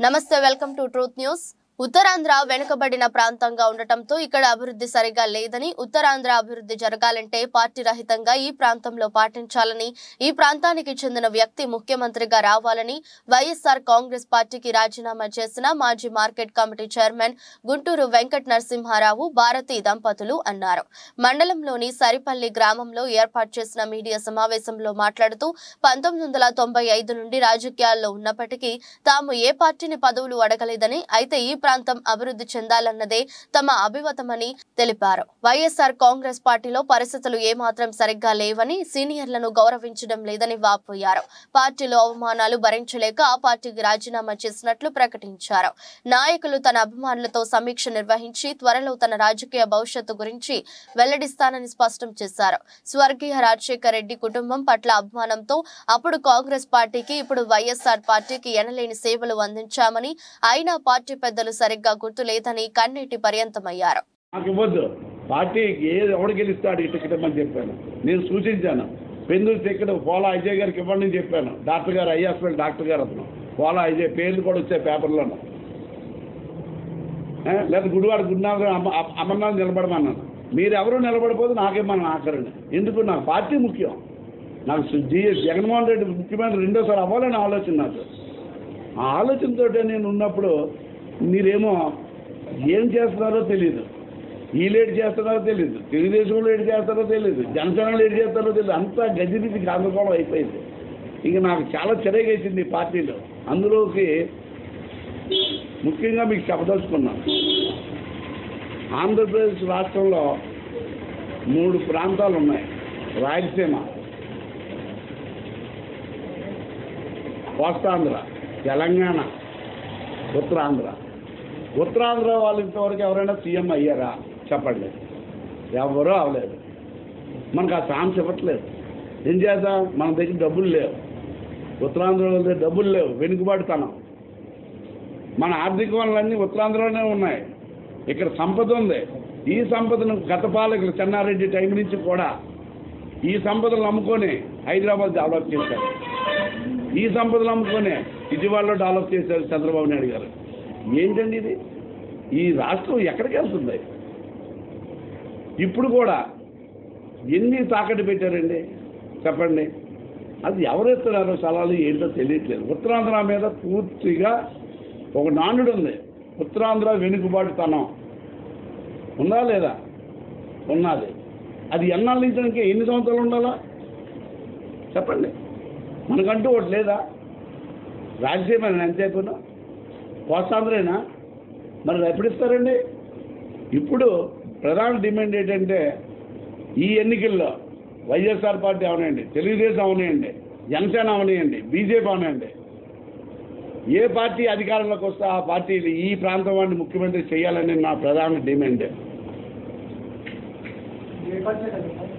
నమస్తే welcome to truth news Uttarandhra వెనుకబడిన ప్రాంతంగా ఉండటంతో ఇక్కడ అభివృద్ధి సరిగా లేదని ఉత్తరాంధ్ర అభివృద్ధి జరగాలంటే పార్టీ రహితంగా ఈ ప్రాంతంలో పాటించాలని ఈ ప్రాంతానికి చెందిన వ్యక్తి ముఖ్యమంత్రిగా రావాలని వైఎస్ఆర్ కాంగ్రెస్ పార్టీకి రాజీనామా చేసిన మాజీ market committee chairman Gunturu Venkata Narasimharao Bharati దంపతులు అన్నారు. మండలంలోని సరిపల్లి గ్రామంలో ఏర్పాటు చేసిన మీడియా సమావేశంలో మాట్లాడుతూ పంతొమ్మిది వందల తొంభై ఐదు నుండి రాజకీయాల్లో ఉన్నప్పటికీ తాము ఏ పార్టీని పదవులు అడగలేదని అయితే ఈ ప్రాంతం అభివృద్ధి చెందాలన్నదే తమ అభిమతమని తెలిపారు. వైఎస్ఆర్ కాంగ్రెస్ పార్టీలో పరిస్థితులు ఏమాత్రం సరిగ్గా లేవని సీనియర్లను గౌరవించడం లేదని వాపోయారు. పార్టీలో అవమానాలు భరించలేక ఆ పార్టీకి రాజీనామా చేసినట్లు ప్రకటించారు. నాయకులు తన అభిమానులతో సమీక్ష నిర్వహించి త్వరలో తన రాజకీయ భవిష్యత్తు గురించి వెల్లడిస్తానని స్పష్టం చేశారు. స్వర్గీయ రాజశేఖర రెడ్డి కుటుంబం పట్ల అభిమానంతో అప్పుడు కాంగ్రెస్ పార్టీకి ఇప్పుడు వైఎస్ఆర్ పార్టీకి ఎనలేని సేవలు అందించామని అయినా పార్టీ పెద్దలు సరిగ్గా గుర్తులేదని కన్నీటి పర్యంతమయ్యారు. నాకు ఇవ్వద్దు. పార్టీకి ఏది ఎవడు గెలుస్తాడు ఈ టికెట్ చెప్పాను. నేను సూచించాను. పెందులు టికెట్ పోలా అజయ్ గారికి ఇవ్వండి చెప్పాను. డాక్టర్ గారు ఐ హాస్పిటల్ డాక్టర్ గారు అతను. పోలా అజయ్ పేర్లు కూడా వచ్చాయి పేపర్లోనూ లేదా గుడివాడ గుడినాథ్ అమర్నాథ్ నిలబడమన్నాను. మీరు ఎవరు నిలబడిపోతే నాకేమన్నా ఆఖరండి. ఎందుకు? నాకు పార్టీ ముఖ్యం. నాకు జిఎస్ జగన్మోహన్ రెడ్డి ముఖ్యమంత్రి రెండోసారి అవ్వాలని ఆలోచన నాకు. ఆ ఆలోచనతో నేను ఉన్నప్పుడు మీరేమో ఏం చేస్తున్నారో తెలియదు ఈ ఏడు చేస్తున్నారో తెలియదు తెలుగుదేశం ఏడు చేస్తారో తెలియదు జనసేన ఏడు చేస్తారో తెలియదు అంతా గజిబిజి గందరగోళం అయిపోయింది. ఇక నాకు చాలా చెరగేసింది ఈ పార్టీలో. అందులోకి ముఖ్యంగా మీకు చెప్పదలుచుకున్నాను ఆంధ్రప్రదేశ్ రాష్ట్రంలో మూడు ప్రాంతాలు ఉన్నాయి. రాయలసీమ కోస్తాంధ్ర తెలంగాణ ఉత్తరాంధ్ర. ఉత్తరాంధ్ర వాళ్ళు ఇంతవరకు ఎవరైనా సీఎం అయ్యారా? చెప్పండి. ఎవరూ అవ్వలేదు మనకు ఆ ఛాన్స్ ఇవ్వట్లేదు. ఏం చేద్దాం? మన దగ్గర డబ్బులు లేవు. ఉత్తరాంధ్ర వాళ్ళ దగ్గర డబ్బులు లేవు. వెనుకబాటుతనం. మన ఆర్థిక వనరులన్నీ ఉత్తరాంధ్రలోనే ఉన్నాయి. ఇక్కడ సంపద ఉంది. ఈ సంపదను గత పాలకులు చెన్నారెడ్డి టైం నుంచి కూడా ఈ సంపదలు నమ్ముకొని హైదరాబాద్ డెవలప్ చేశారు. ఈ సంపదలు అమ్ముకొని విజయవాడలో డెవలప్ చేశారు చంద్రబాబు నాయుడు గారు. ఏంటండి ఇది? ఈ రాష్ట్రం ఎక్కడికి వెళ్తుంది? ఇప్పుడు కూడా ఎన్ని తాకట్టు పెట్టారండి? చెప్పండి. అది ఎవరు స్థలాలు ఏంటో తెలియట్లేదు. ఉత్తరాంధ్ర మీద పూర్తిగా ఒక నానుడు ఉంది. ఉత్తరాంధ్ర వెనుకబాటుతనం. ఉందా లేదా? ఉన్నది అది ఎన్నాళ్ళ నుంచి ఇంకా ఎన్ని సంవత్సరాలు ఉండాలా? చెప్పండి. మనకంటూ ఒకటి లేదా? రాజసీమ ఎంతసేపును కోస్తాంధ్రేనా? మరి ఎప్పుడు ఇస్తారండి? ఇప్పుడు ప్రధాన డిమాండ్ ఏంటంటే ఈ ఎన్నికల్లో వైఎస్ఆర్ పార్టీ అవనండి తెలుగుదేశం అవనియండి జనసేన అవనియండి బీజేపీ అవనియండి ఏ పార్టీ అధికారంలోకి వస్తే ఆ పార్టీలు ఈ ప్రాంతం వాడిని ముఖ్యమంత్రి చేయాలని నా ప్రధాన డిమాండ్.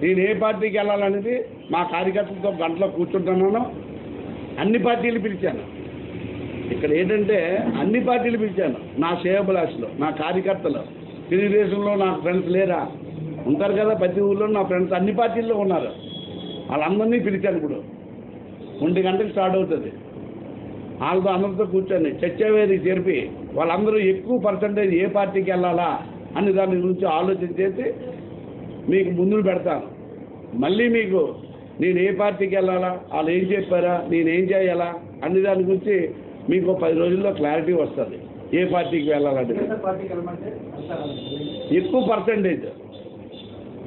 నేను ఏ పార్టీకి వెళ్ళాలనేది మా కార్యకర్తలతో గంటలో కూర్చుంటున్నాను అన్ని పార్టీలు పిలిచాను. ఇక్కడ ఏంటంటే అన్ని పార్టీలు పిలిచాను. నా శ్రేయభిలాషులు నా కార్యకర్తలు. తెలుగుదేశంలో నా ఫ్రెండ్స్ లేరా? ఉంటారు కదా ప్రతి ఊళ్ళో నా ఫ్రెండ్స్ అన్ని పార్టీల్లో ఉన్నారు. వాళ్ళందరినీ పిలిచాను ఇప్పుడు. ఒంటి గంటకి స్టార్ట్ అవుతుంది. వాళ్ళతో అందరితో కూర్చొని చర్చావేదికి జరిపి వాళ్ళందరూ ఎక్కువ పర్సంటేజ్ ఏ పార్టీకి వెళ్ళాలా అని దాని గురించి ఆలోచన చేసి మీకు ముందులు పెడతాను. మళ్ళీ మీకు నేను ఏ పార్టీకి వెళ్ళాలా? వాళ్ళు ఏం చెప్పారా? నేనేం చేయాలా? అన్ని దాని గురించి మీకు పది రోజుల్లో క్లారిటీ వస్తుంది. ఏ పార్టీకి వెళ్ళాలంటే? ఎక్కువ పర్సంటేజ్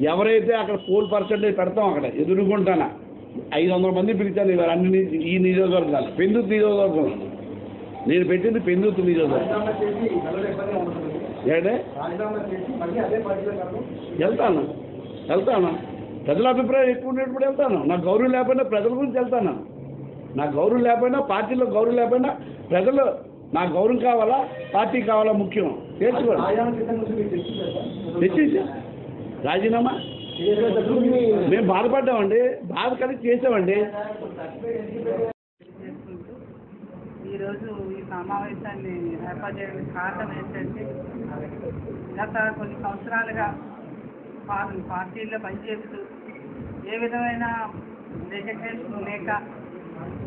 ఎవరైతే అక్కడ పోల్ పర్సంటేజ్ పెడతాం అక్కడ ఎదుర్కొంటానా? ఐదు వందల మంది పిలిచాను ఇవాళ అన్ని ని- ఈ నియోజకవర్గాలు. పెందుతు నియోజకవర్గం. నేను పెట్టింది పెందుతు నియోజకవర్గం. వెళ్తాను. వెళ్తాను. ప్రజల అభిప్రాయం ఎక్కువ ఉన్నప్పుడు వెళ్తాను. నాకు గౌరవం లేకపోయినా ప్రజల గురించి వెళ్తాను. నాకు గౌరవం లేకపోయినా పార్టీలో గౌరవం లేకపోయినా ప్రజలు నాకు గౌరవం కావాలా పార్టీ కావాలా ముఖ్యం. తెలుసుకోండి తెచ్చేసా రాజీనామా? మేము బాధపడ్డామండి. బాధ కలిగి చేసామండి ఈరోజు ఈ సమావేశాన్ని ఏర్పాటు చేయడానికి కారణం ఏంటంటే గత కొన్ని సంవత్సరాలుగా పార్టీల్లో పనిచేస్తూ ఏ విధమైన రికగ్నేషన్ లేక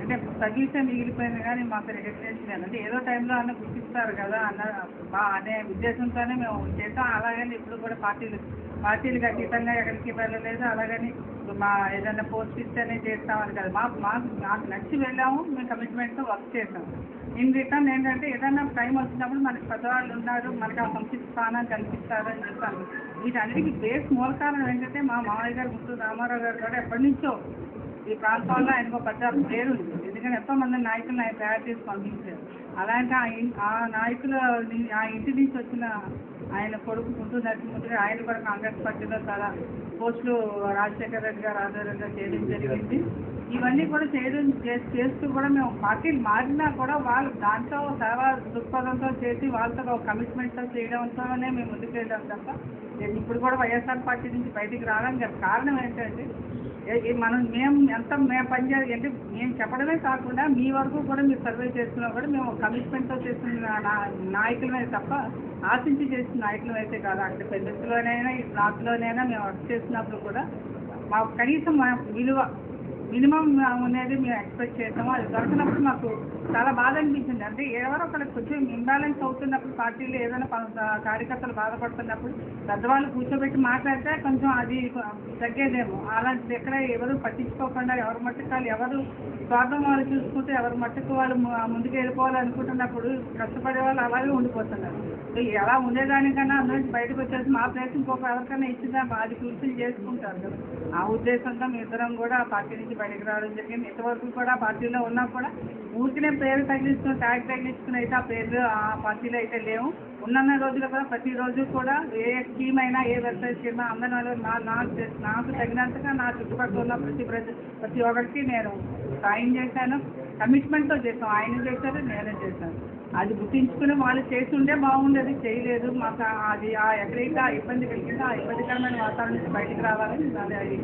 అంటే తగిలితే మిగిలిపోయింది కానీ మాకు రికగ్నేషన్ లేదు. అంటే ఏదో టైంలో అన్న గుర్తిస్తారు కదా అన్న బా అనే ఉద్దేశంతోనే మేము చేసాం అలాగని ఇప్పుడు కూడా పార్టీలు పార్టీలకు అతీతంగా ఎక్కడికి వెళ్ళలేదు. అలాగని మా ఏదైనా పోస్ట్ ఇస్తేనే చేస్తామని కదా. మా మాకు నాకు నచ్చి వెళ్ళాము. మేము కమిట్మెంట్తో వర్క్ చేసాం ఇన్ రిటర్న్ ఏంటంటే ఏదైనా టైం వచ్చినప్పుడు మనకి పెద్దవాళ్ళు ఉన్నారు. మనకి ఆ మంచి స్థానం కల్పిస్తారు అని చెప్పాను. వీటన్నిటికీ బేస్ మూల కారణం ఏంటంటే మా మామయ్య గారు ముత్తు రామారావు గారు కూడా ఎప్పటి నుంచో ఈ ప్రాంతాల్లో ఆయనకు పెద్ద పేరు ఉంది. ఎందుకంటే ఎంతో మంది నాయకులను ఆయన తయారు చేసి పంపించారు. అలాంటి ఆ నాయకులు ఆ నాయకుల ఆ ఇంటి నుంచి వచ్చిన ఆయన కొడుకు గుంటూరు నరసింహమూర్తి ఆయన కూడా కాంగ్రెస్ పార్టీలో చాలా పోస్టులు రాజశేఖర రెడ్డి గారు ఆధ్వర్యంలో చేయడం జరిగింది. ఇవన్నీ కూడా చేయడం చే- చేస్తూ కూడా మేము పార్టీలు మారినా కూడా వాళ్ళు దాంట్లో సేవా దృక్పథంతో చేసి వాళ్ళతో ఒక కమిట్మెంట్తో చేయడంతోనే మేము ముందుకు వెళ్ళాం తప్ప నేను ఇప్పుడు కూడా వైఎస్ఆర్ పార్టీ నుంచి బయటికి రావడానికి కారణం ఏంటంటే మనం మేము ఎంత మేము పనిచేయాలి అంటే మేము చెప్పడమే కాకుండా మీ వరకు కూడా మీరు సర్వే చేస్తున్నా కూడా మేము కమిట్మెంట్తో చేస్తున్న నా- నాయకులమే తప్ప ఆశించి చేసిన నాయకులం అయితే కాదు. అక్కడ పెద్దలోనైనా ఈ బ్లాక్లోనైనా మేము వర్క్ చేసినప్పుడు కూడా మాకు కనీసం విలువ మినిమం అనేది మేము ఎక్స్పెక్ట్ చేస్తాము అది దొరకనప్పుడు మాకు చాలా బాధ అనిపించింది. అంటే ఎవరో ఒకరికి కొంచెం ఇంబ్యాలెన్స్ అవుతున్నప్పుడు పార్టీలో ఏదైనా కార్యకర్తలు బాధపడుతున్నప్పుడు పెద్దవాళ్ళు కూర్చోబెట్టి మాట్లాడితే కొంచెం అది తగ్గేదేమో. అలాంటిది ఎక్కడ ఎవరు పట్టించుకోకుండా ఎవరు మట్టుకాలు ఎవరు స్వార్థం వాళ్ళు చూసుకుంటే ఎవరు మట్టుకు వాళ్ళు ముందుకు వెళ్ళిపోవాలనుకుంటున్నప్పుడు కష్టపడే వాళ్ళు అలాగే ఉండిపోతున్నారు. ఎలా ఉండేదానికన్నా అందరికి బయటకు వచ్చేసి మా ప్లేస్ ఇంకొక ఎవరికైనా ఇచ్చిందా అది ఫుల్ఫిల్ చేసుకుంటారు కదా. ఆ ఉద్దేశంతో ఇద్దరం కూడా పార్టీ నుంచి బయటకు రావడం జరిగింది. ఇంతవరకు కూడా పార్టీలో ఉన్నా కూడా ఊరికినే పేరు తగిలించుకుని ట్యాగ్ తగిలించుకుని అయితే ఆ పేర్లు ఆ పార్టీలో అయితే లేవు. ఉన్న రోజులు కూడా ప్రతిరోజు కూడా ఏ స్కీమ్ అయినా ఏ వెబ్సైట్ స్కీమ్ అందరి నా నాకు తగినంతగా నా చుట్టుపక్కల ఉన్న ప్రతి ప్రతి ప్రతి ఒక్కరికి నేను సాయం చేశాను. కమిట్మెంట్తో చేశాను ఆయన చేశారు నేనే చేశాను. అది గుర్తించుకుని వాళ్ళు చేస్తుంటే బాగుండేది. చేయలేదు. మాకు అది ఆ ఎక్కడైతే ఆ ఇబ్బంది కలిగిందో ఆ ఇబ్బందికరమైన వాతావరణం నుంచి బయటకు రావాలని నాది అది